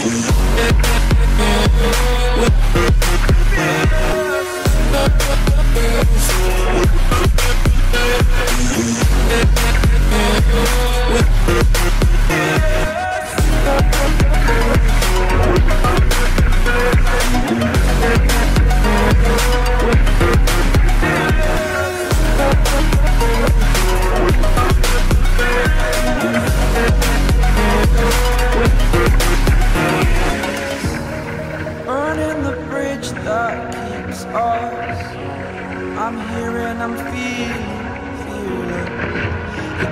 Yeah.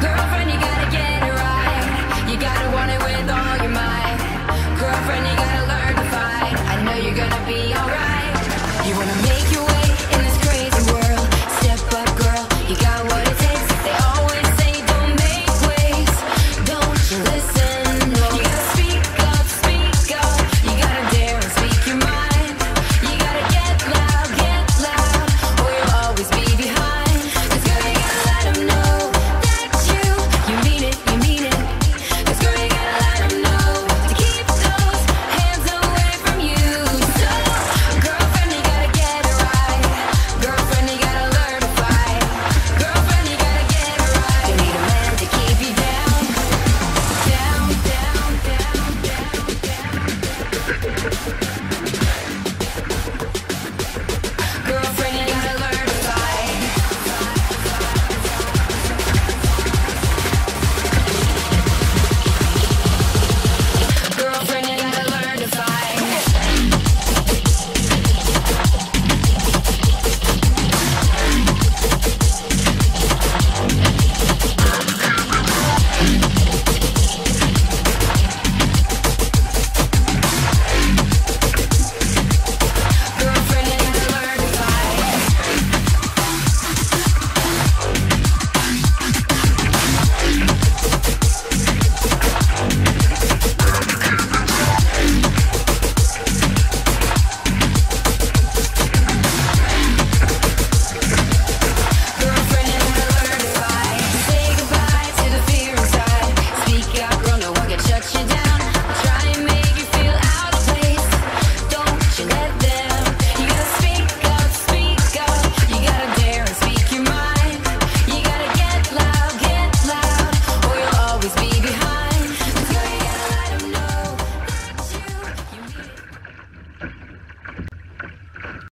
Girlfriend, you gotta get it right. You gotta want it with all your might. Girlfriend, you gotta learn to fight. I know you're gonna be alright.